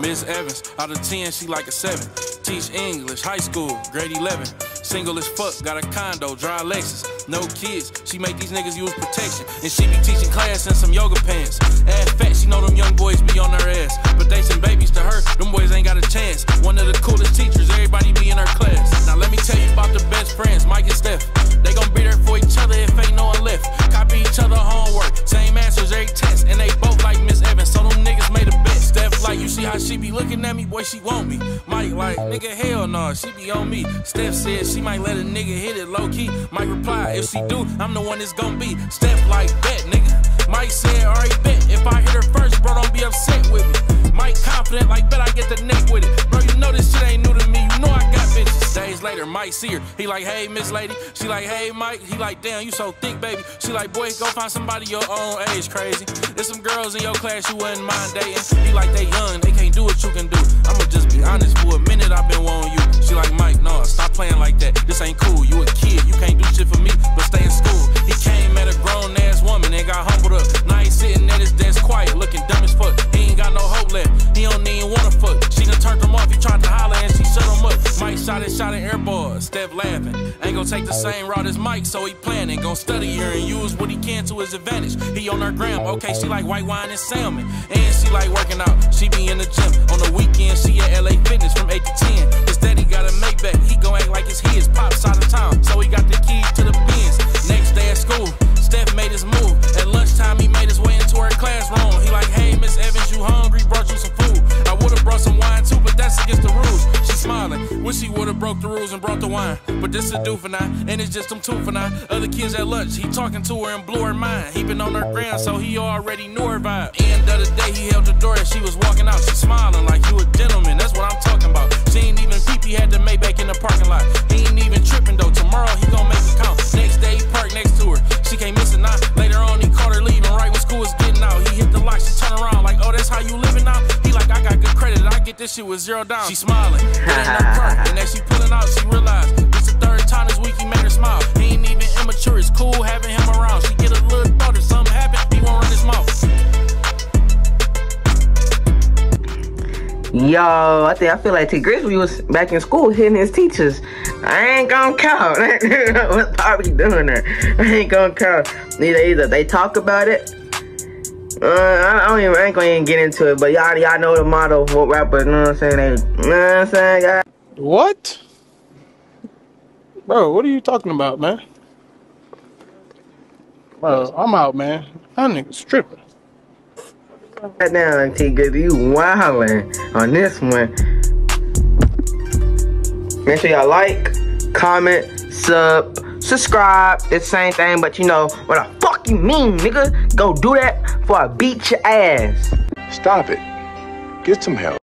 Miss Evans, out of 10, she like a 7. Teach English, high school, grade 11. Single as fuck, got a condo, dry Lexus. No kids, she make these niggas use protection. And she be teaching class in some yoga pants. Ass fat, she know them young boys be on her ass. But they some babies to her, them boys ain't got a chance. One of the coolest teachers, she be looking at me, boy, she want me. Mike like, nigga, hell no, she be on me. Steph said she might let a nigga hit it low key. Mike reply, if she do, I'm the one that's gonna be. Steph like, bet, nigga. Mike said, alright, bet. If I later, Mike see her. He like, hey, Miss Lady. She like, hey, Mike. He like, damn, you so thick, baby. She like, boy, go find somebody your own age, crazy. There's some girls in your class you wouldn't mind dating. He like, they young, they can't do what you can do. Shot it, shot air ball. Steph laughing. Ain't gonna take the same route as Mike, so he planning. Gonna study her and use what he can to his advantage. He on her gram. Okay, she like white wine and salmon. And she like working out. She be in the gym. On the weekend, she at wine. But this a do for now, and it's just them two for now. Other kids at lunch, he talking to her and blew her mind. He been on her ground, so he already knew her vibe. End of the day, he held the door as she was walking out. She smiling like you a gentleman. That's what I'm talking about. She ain't even peep, he had the Maybach in the parking lot. He ain't even tripping though. Tomorrow he gon' make it count. Next day he parked next to her. She can't miss it now. Get this shit with zero down. She smiling, get in her car, and as she pulling out, she realized this the third time this week he made her smile. He ain't even immature, it's cool having him around. She get a little thought if something happen, he won't run his mouth. Yo, I think I feel like Tee Grizzley was back in school hitting his teachers. I ain't gonna count. what part we doing there? I ain't gonna count. Either either they talk about it. Uh, I, don't even I ain't gonna even get into it, but y'all y'all know the motto for rappers. You know what I'm saying? They, you know what I'm saying? What? Bro, what are you talking about, man? Bro, I'm out, man. That nigga's tripping. Right now, Tee Grizzley, you wildin' on this one. Make sure y'all like, comment, sub, subscribe. It's the same thing, but you know what the fuck you mean, nigga? Go do that before I beat your ass. Stop it. Get some help.